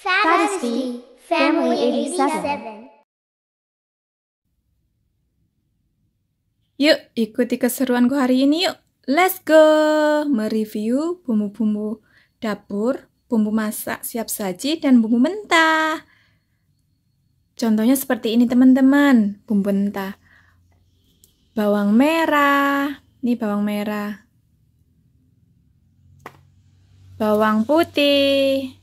Family 87. Yuk, ikuti keseruanku hari ini yuk. Let's go! Mereview bumbu-bumbu dapur, bumbu masak siap saji, dan bumbu mentah. Contohnya seperti ini teman-teman, bumbu mentah. Bawang merah, ini bawang merah. Bawang putih,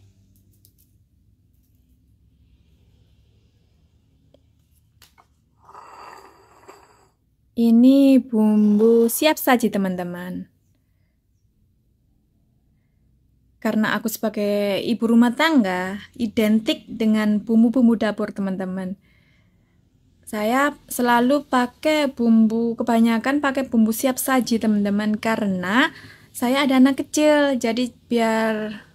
Ini bumbu siap saji teman-teman. Karena aku sebagai ibu rumah tangga, identik dengan bumbu-bumbu dapur teman-teman. Saya selalu pakai bumbu, kebanyakan pakai bumbu siap saji teman-teman. Karena saya ada anak kecil, jadi biar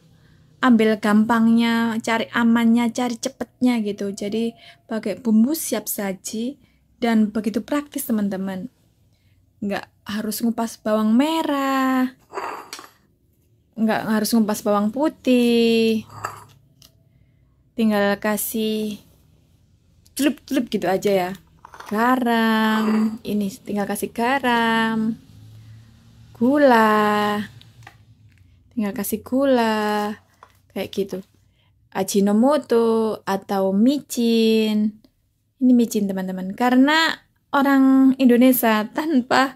ambil gampangnya, cari amannya, cari cepetnya gitu. Jadi pakai bumbu siap saji dan begitu praktis teman-teman. Nggak harus ngupas bawang merah. Nggak harus ngupas bawang putih. Tinggal kasih celup-celup gitu aja ya. Garam ini tinggal kasih garam. Gula. Tinggal kasih gula. Kayak gitu. Ajinomoto atau micin ini micin teman-teman. Karena orang Indonesia tanpa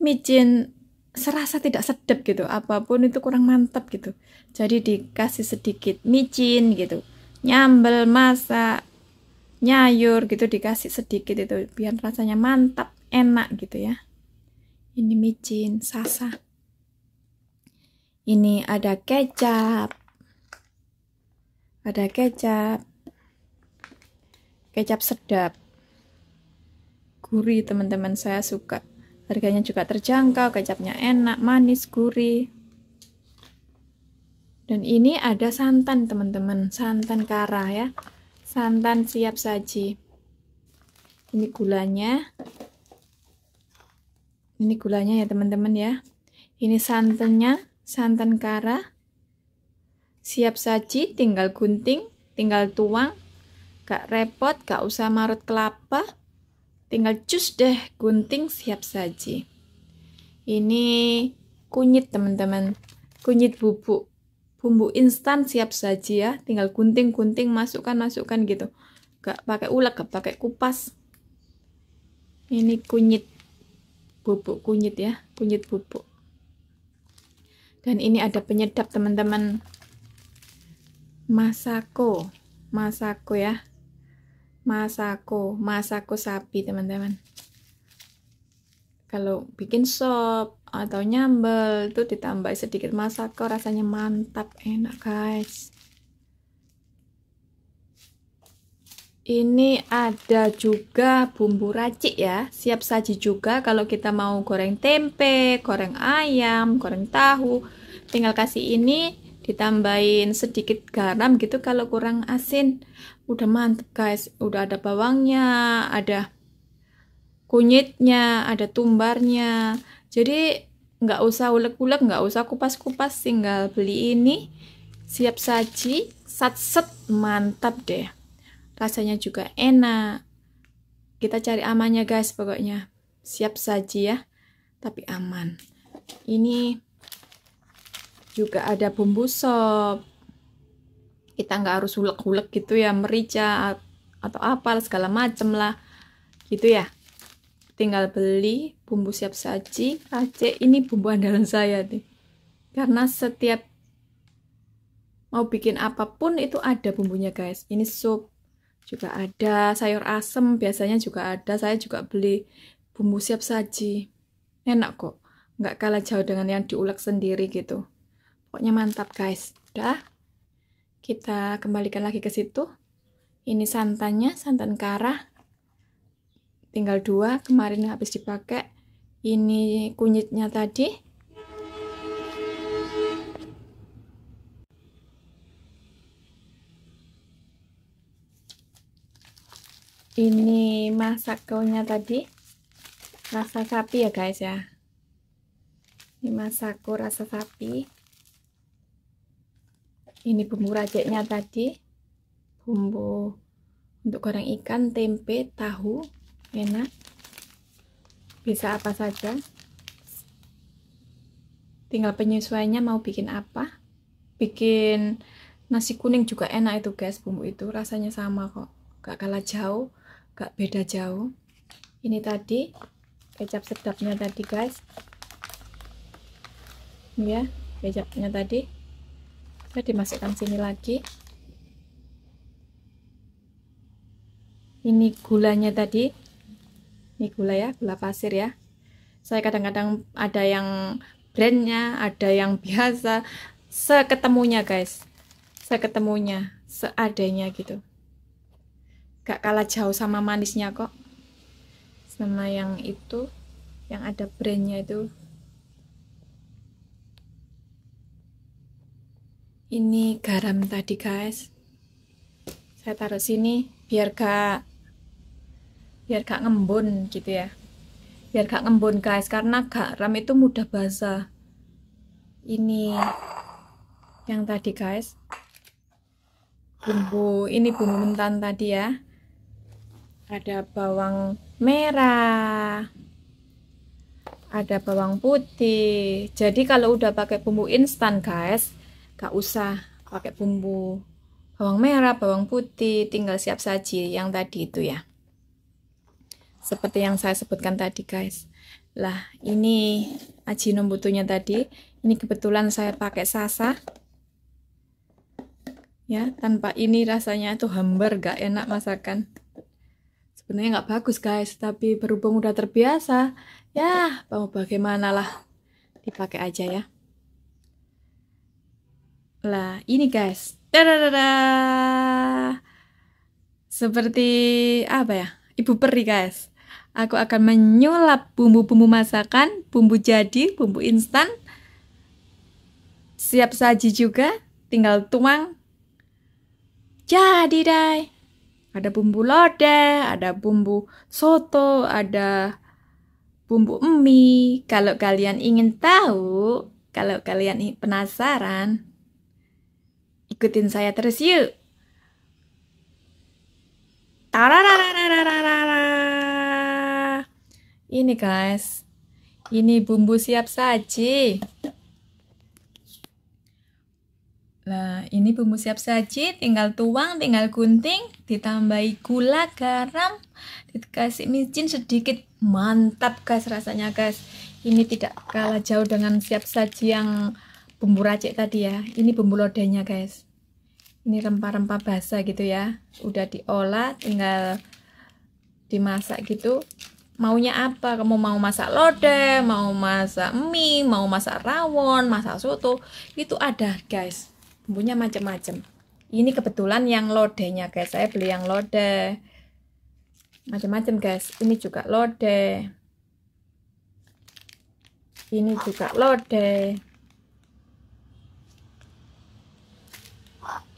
micin serasa tidak sedap gitu. Apa pun itu kurang mantap gitu. Jadi dikasih sedikit micin gitu. Nyambel, masak, nyayur gitu dikasih sedikit itu biar rasanya mantap, enak gitu ya. Ini micin, sasa. Ini ada kecap. Ada kecap kecap sedap. Gurih teman-teman. Saya suka. Harganya juga terjangkau kecapnya enak manis gurih. Dan ini ada santan teman-teman. Santan kara ya. Santan siap saji. Ini gulanya. Ini gulanya ya teman-teman ya. Ini santannya santan kara siap saji tinggal gunting tinggal tuang Gak repot, gak usah marut kelapa. Tinggal cus deh, gunting siap saji. Ini kunyit teman-teman. Kunyit bubuk. Bumbu instan siap saji ya. Tinggal gunting-gunting, masukkan-masukkan gitu. Gak pakai ulek, gak pakai kupas. Ini kunyit bubuk kunyit ya, kunyit bubuk. Dan ini ada penyedap teman-teman. Masako, masako ya masako masako sapi teman-teman. Kalau bikin sop atau nyambel itu ditambah sedikit masako rasanya mantap enak guys. Ini ada juga bumbu racik ya siap saji juga. Kalau kita mau goreng tempe goreng ayam goreng tahu tinggal kasih ini ditambahin sedikit garam gitu kalau kurang asin. Udah mantep guys. Udah ada bawangnya ada kunyitnya ada tumbarnya. Jadi nggak usah ulek-ulek nggak usah kupas-kupas. Tinggal beli ini. Siap saji. Sat-set. Mantap deh. Rasanya juga enak. Kita cari amannya guys pokoknya. Siap saji ya tapi aman. Ini juga ada bumbu sop. Kita nggak harus ulek-ulek gitu ya merica atau apa segala macem lah. Gitu ya. Tinggal beli bumbu siap saji. Racik ini bumbu andalan saya nih. Karena setiap mau bikin apa pun itu ada bumbunya guys. Ini sup juga ada sayur asem biasanya juga ada. Saya juga beli bumbu siap saji. Enak kok. Nggak kalah jauh dengan yang diulek sendiri gitu Pokoknya mantap guys. Udah. Kita kembalikan lagi ke situ. Ini santannya, santan kara. Tinggal dua, kemarin habis dipakai. Ini kunyitnya tadi. Ini masaknya tadi. Rasa sapi ya guys ya. Ini masako rasa sapi ini bumbu raciknya tadi. Bumbu untuk goreng ikan tempe tahu enak. Bisa apa saja. Tinggal penyesuaiannya mau bikin apa. Bikin nasi kuning juga enak itu guys bumbu itu. Rasanya sama kok. Gak kalah jauh gak beda jauh. Ini tadi kecap sedapnya tadi guys. Ya kecapnya tadi saya dimasukkan sini lagi? Ini gulanya tadi. Ini gula ya gula pasir ya. Saya kadang-kadang ada yang brandnya ada yang biasa. Seketemunya guys. Seketemunya seadanya gitu. Gak kalah jauh sama manisnya kok. Sama yang itu yang ada brandnya itu ini garam tadi guys. Saya taruh sini biar gak biar gak ngembun gitu ya. Biar gak ngembun guys karena garam itu mudah basah. Ini yang tadi guys. Bumbu ini bumbu mentan tadi ya. Ada bawang merah ada bawang putih. Jadi kalau udah pakai bumbu instan guys gak usah pakai bumbu bawang merah bawang putih tinggal siap saji yang tadi itu ya. Seperti yang saya sebutkan tadi guys. Lah ini ajinomotonya tadi ini kebetulan saya pakai sasa. Ya tanpa ini rasanya tuh hambar gak enak masakan. Sebenarnya nggak bagus guys tapi berhubung udah terbiasa ya mau bagaimana lah dipakai aja ya lah ini guys. Dadadada. seperti apa ya? Ibu peri guys. Aku akan menyulap bumbu-bumbu masakan bumbu jadi bumbu instan. Siap saji juga tinggal tuang. Jadi deh ada bumbu lodeh ada bumbu soto ada bumbu mie. Kalau kalian ingin tahu kalau kalian penasaran ikutin saya terus yuk ini guys ini bumbu siap saji Nah, ini bumbu siap saji, tinggal tuang, tinggal gunting, ditambahi gula, garam, dikasih micin sedikit. Mantap guys rasanya guys. Ini tidak kalah jauh dengan siap saji yang bumbu racik tadi ya. Ini bumbu lodehnya guys. Ini rempah-rempah basah gitu ya. Udah diolah, tinggal dimasak gitu. Maunya apa? Kamu mau masak lodeh, mau masak mie, mau masak rawon, masak soto, itu ada guys. Bumbunya macam-macam ini kebetulan yang lodenya guys. Saya beli yang lode macam-macam guys. Ini juga lode ini juga lode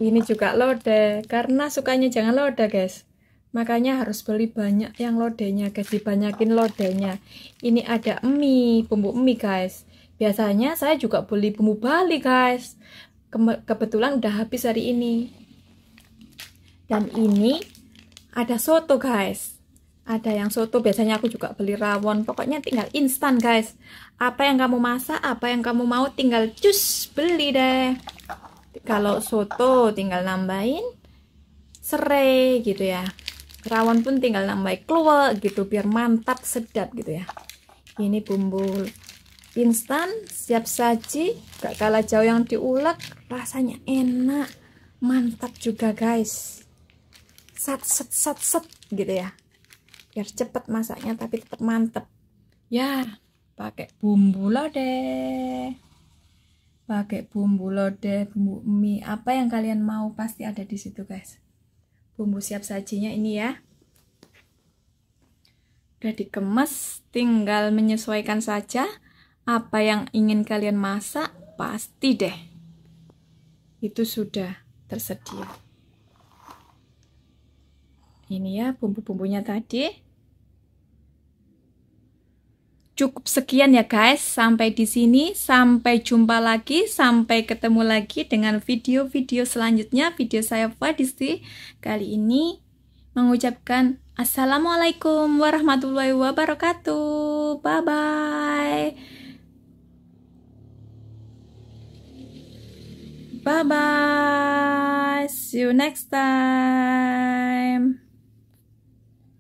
ini juga lode karena sukanya jangan lode guys. Makanya harus beli banyak yang lodenya guys. Dibanyakin lodenya. Ini ada mie bumbu mie guys. Biasanya saya juga beli bumbu bali guys. Kebetulan udah habis hari ini. Dan ini ada soto guys. Ada yang soto biasanya aku juga beli rawon. Pokoknya tinggal instan guys. Apa yang kamu masak apa yang kamu mau tinggal cus beli deh kalau soto tinggal nambahin serai gitu ya. Rawon pun tinggal nambahin keluar gitu biar mantap sedap gitu ya. Ini bumbu instan siap saji gak kalah jauh yang diulek rasanya enak mantap juga guys. Sat set sat set gitu ya. Biar cepet masaknya tapi tetap mantap ya pakai bumbu lodeh pakai bumbu lodeh bumbu mie apa yang kalian mau pasti ada di situ guys bumbu siap sajinya ini ya udah dikemas tinggal menyesuaikan saja apa yang ingin kalian masak, pasti deh itu sudah tersedia. Ini ya bumbu-bumbunya tadi. Cukup sekian ya guys. Sampai di sini, sampai jumpa lagi, sampai ketemu lagi dengan video-video selanjutnya. Video saya Fadisti kali ini mengucapkan Assalamualaikum warahmatullahi wabarakatuh. Bye bye. Bye bye. See you next time.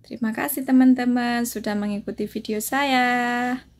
Terima kasih teman-teman sudah mengikuti video saya.